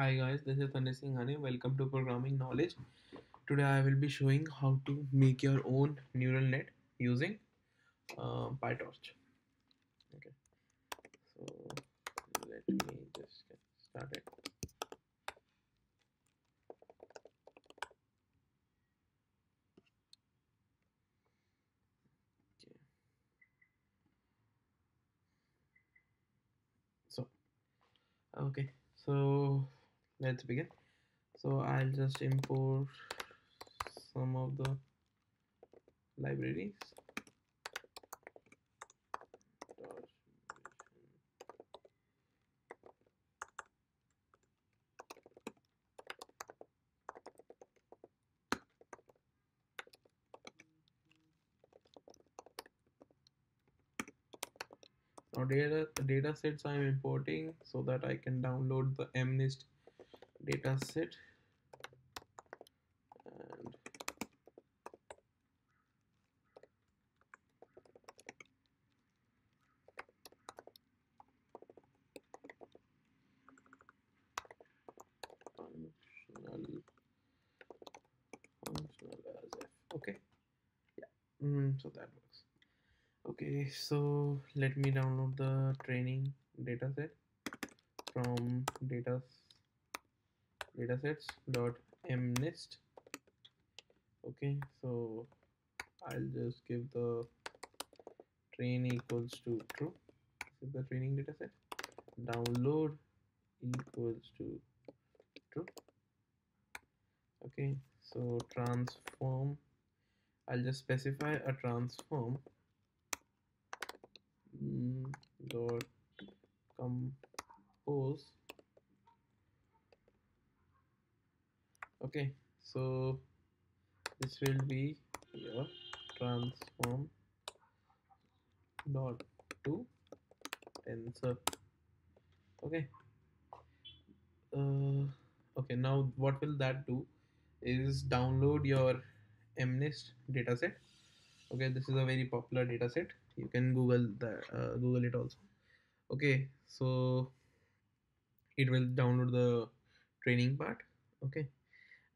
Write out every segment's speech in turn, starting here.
Hi guys, this is Tanay Singhani. Welcome to Programming Knowledge. Today I will be showing how to make your own neural net using uh, PyTorch. Okay, so let me just get started. So okay, so let's begin. So I'll just import some of the libraries. Now data data sets I'm importing so that I can download the MNIST data set. And functional functional as f. Okay. Yeah. Mm, so that works. Okay so let me download the training dataset from data datasets dot mnist. Okay so i'll just give the train equals to true. This is the training dataset download equals to true. Okay so transform. I'll just specify a transform mm, dot compose okay so this will be your transform dot to tensor. Okay. Uh, okay now what will that do is download your mnist dataset. Okay this is a very popular dataset. You can google the uh, google it also. Okay so it will download the training part. Okay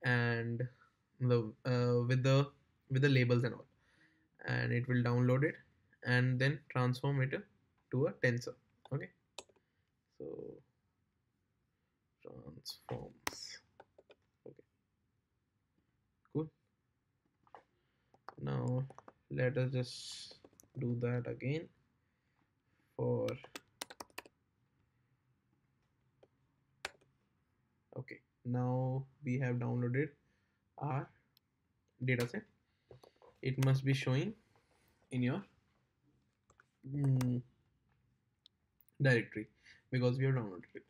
and the uh, with the with the labels and all. And it will download it and then transform it to a tensor. Okay. So transforms. Okay. Cool. Now let us just do that again for okay now we have downloaded our dataset it must be showing in your mm, directory because we have downloaded it.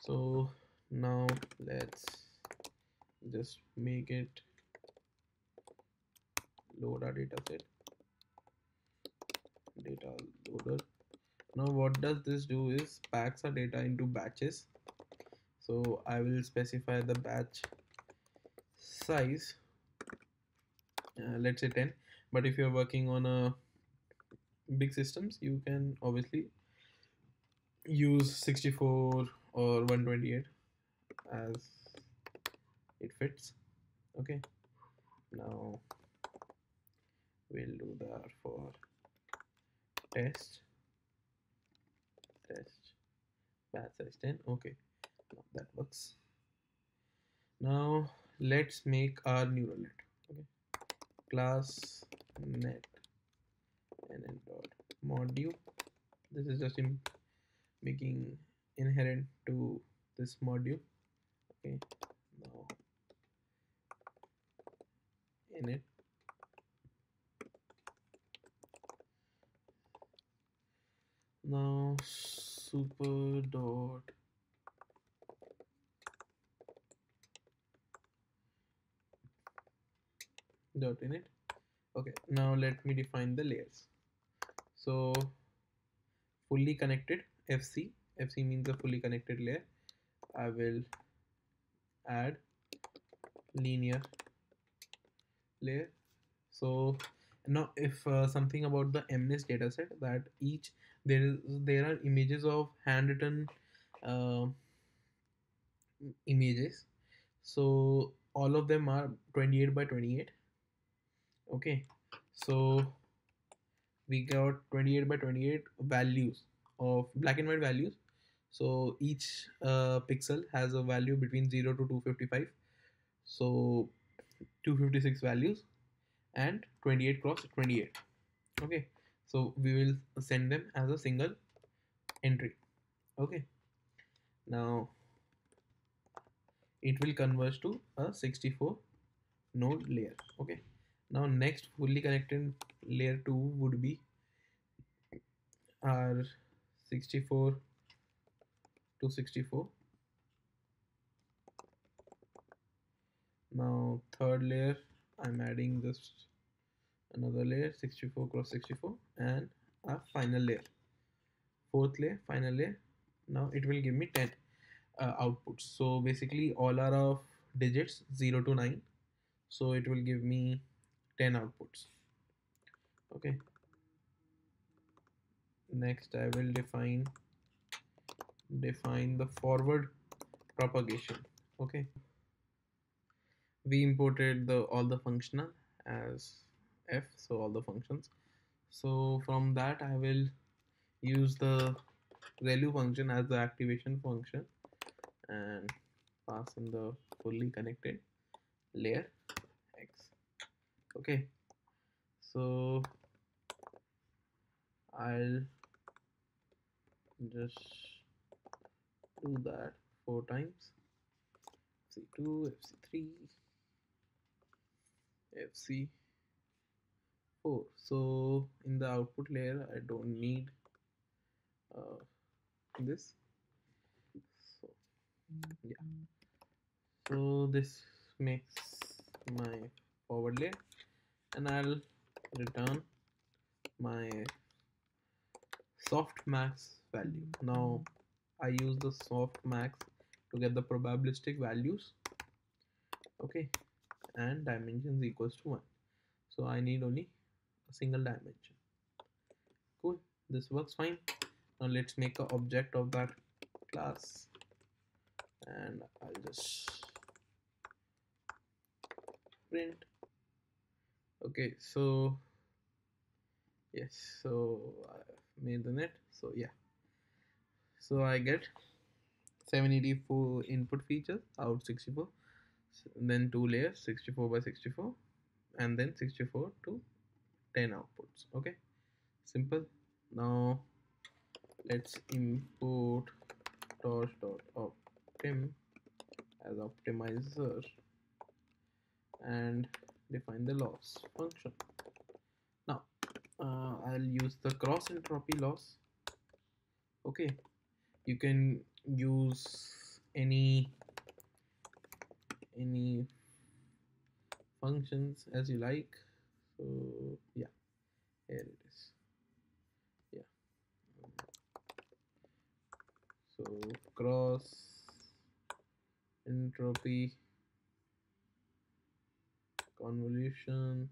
So now let's just make it load our dataset data loader. Now what does this do is packs our data into batches so I will specify the batch size. Uh, let's say 10 but if you're working on a big systems you can obviously use 64 or 128 as it fits. Okay. Now we'll do that for test. Test. Batch size 10 okay that works. Now let's make our neural net okay? Class net and then dot module. This is just in making inherent to this module okay? Now init. Now super dot dot init okay now let me define the layers. So fully connected fc fc means a fully connected layer. I will add linear layer. So now if uh, something about the mnist dataset that each there is there are images of handwritten uh, images. So all of them are 28 by 28 okay. So we got 28 by 28 values of black and white values. So each uh, pixel has a value between 0 to 255 so 256 values and 28 cross 28 okay. So we will send them as a single entry. Okay. Now it will converge to a 64 node layer. Okay now next fully connected layer 2 would be our 64 to 64 now third layer i'm adding just another layer 64 cross 64 and a final layer. Fourth layer final layer. Now it will give me 10 uh, outputs. So basically all are of digits 0 to 9 so it will give me 10 outputs. Okay. Next I will define define the forward propagation. Okay. We imported the all the functional as f so all the functions. So from that I will use the ReLU function as the activation function and pass in the fully connected layer okay. So I'll just do that four times. Fc2 fc3 fc4 so in the output layer I don't need uh, this. So yeah. So this makes my forward layer and I'll return my softmax value. Now I use the softmax to get the probabilistic values. Okay and dimensions equals to 1 so I need only a single dimension. Cool. This works fine. Now let's make an object of that class. And I'll just print okay so yes so uh, I made the net so yeah. So I get 784 input features out 64 then two layers 64 by 64 and then 64 to 10 outputs okay? Simple. Now let's import torch dot optim as optimizer and define the loss function. Now uh, I'll use the cross entropy loss. Okay you can use any any functions as you like. So yeah here it is. Yeah. So cross entropy convolution.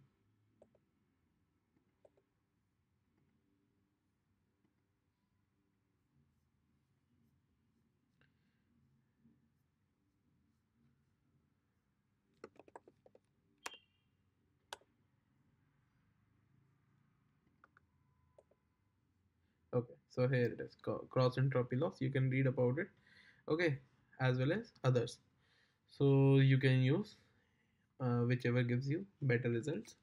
Okay so here it is. Cross entropy loss. You can read about it. Okay as well as others. So you can use uh, whichever gives you better results